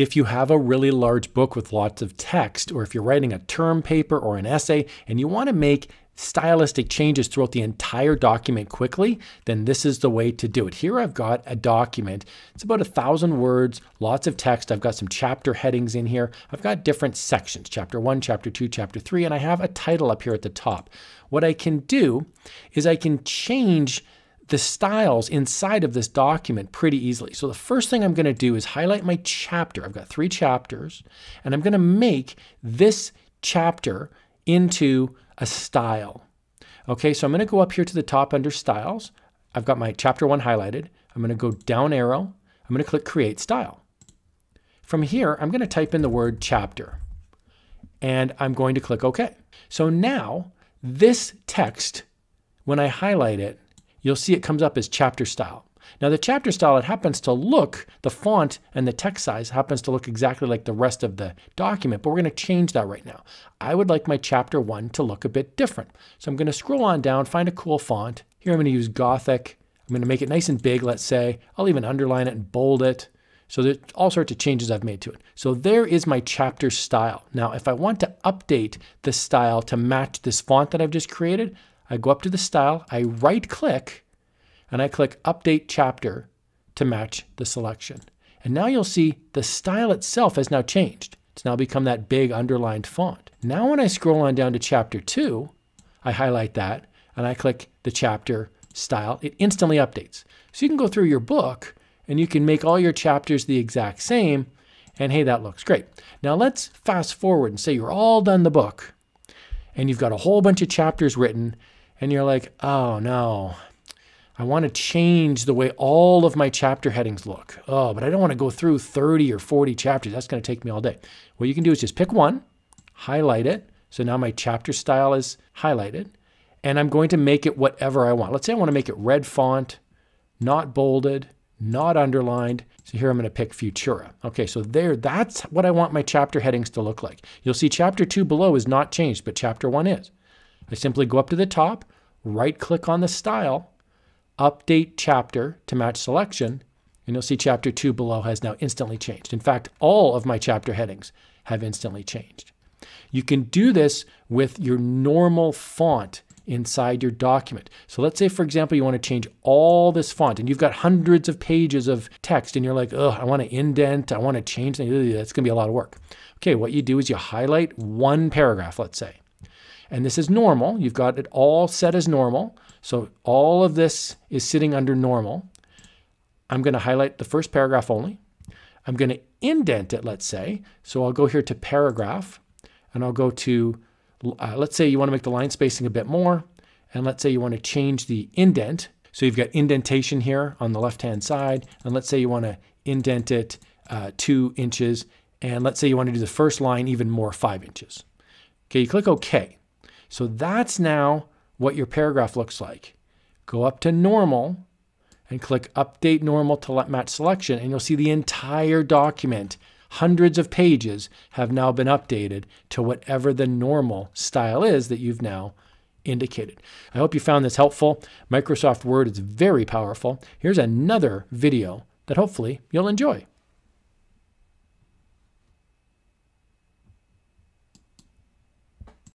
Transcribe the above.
If you have a really large book with lots of text, or if you're writing a term paper or an essay and you want to make stylistic changes throughout the entire document quickly, then this is the way to do it. Here I've got a document. It's about a thousand words, lots of text. I've got some chapter headings in here. I've got different sections, chapter one, chapter two, chapter three, and I have a title up here at the top. What I can do is I can change the styles inside of this document pretty easily. So the first thing I'm going to do is highlight my chapter. I've got three chapters, and I'm going to make this chapter into a style. Okay, so I'm going to go up here to the top under styles. I've got my chapter one highlighted. I'm going to go down arrow. I'm going to click create style. From here, I'm going to type in the word chapter and I'm going to click OK. So now this text, when I highlight it, you'll see it comes up as chapter style. Now the chapter style, it happens to look, the font and the text size happens to look exactly like the rest of the document, but we're gonna change that right now. I would like my chapter one to look a bit different. So I'm gonna scroll on down, find a cool font. Here I'm gonna use Gothic. I'm gonna make it nice and big, let's say. I'll even underline it and bold it. So there's all sorts of changes I've made to it. So there is my chapter style. Now, if I want to update the style to match this font that I've just created, I go up to the style, I right click, and I click Update Chapter to match the selection. And now you'll see the style itself has now changed. It's now become that big underlined font. Now when I scroll on down to Chapter 2, I highlight that and I click the chapter style. It instantly updates. So you can go through your book and you can make all your chapters the exact same and hey, that looks great. Now let's fast forward and say you're all done the book and you've got a whole bunch of chapters written and you're like, oh no, I want to change the way all of my chapter headings look. Oh, but I don't want to go through 30 or 40 chapters. That's going to take me all day. What you can do is just pick one, highlight it. So now my chapter style is highlighted, and I'm going to make it whatever I want. Let's say I want to make it red font, not bolded, not underlined. So here I'm going to pick Futura. Okay, so there, that's what I want my chapter headings to look like. You'll see chapter two below is not changed, but chapter one is. I simply go up to the top, right click on the style, update chapter to match selection, and you'll see chapter 2 below has now instantly changed. In fact, all of my chapter headings have instantly changed. You can do this with your normal font inside your document. So let's say, for example, you want to change all this font and you've got hundreds of pages of text and you're like, oh, I want to indent, I want to change. That's going to be a lot of work. Okay, what you do is you highlight one paragraph, let's say. And this is normal. You've got it all set as normal. So all of this is sitting under normal. I'm going to highlight the first paragraph only. I'm going to indent it, let's say. So I'll go here to paragraph and I'll go to, uh, let's say you want to make the line spacing a bit more. And let's say you want to change the indent. So you've got indentation here on the left-hand side. And let's say you want to indent it uh, two inches. And let's say you want to do the first line even more, five inches. Okay, you click OK. So that's now what your paragraph looks like. Go up to normal and click update normal to let match selection and you'll see the entire document, hundreds of pages have now been updated to whatever the normal style is that you've now indicated. I hope you found this helpful. Microsoft Word is very powerful. Here's another video that hopefully you'll enjoy.